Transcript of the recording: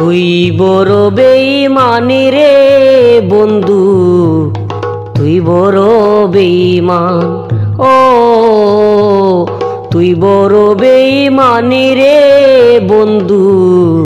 তুই বড় বেইমানি রে বন্ধু। তুই বড় বেইমান ও। তুই বড় বেইমানি রে বন্ধু।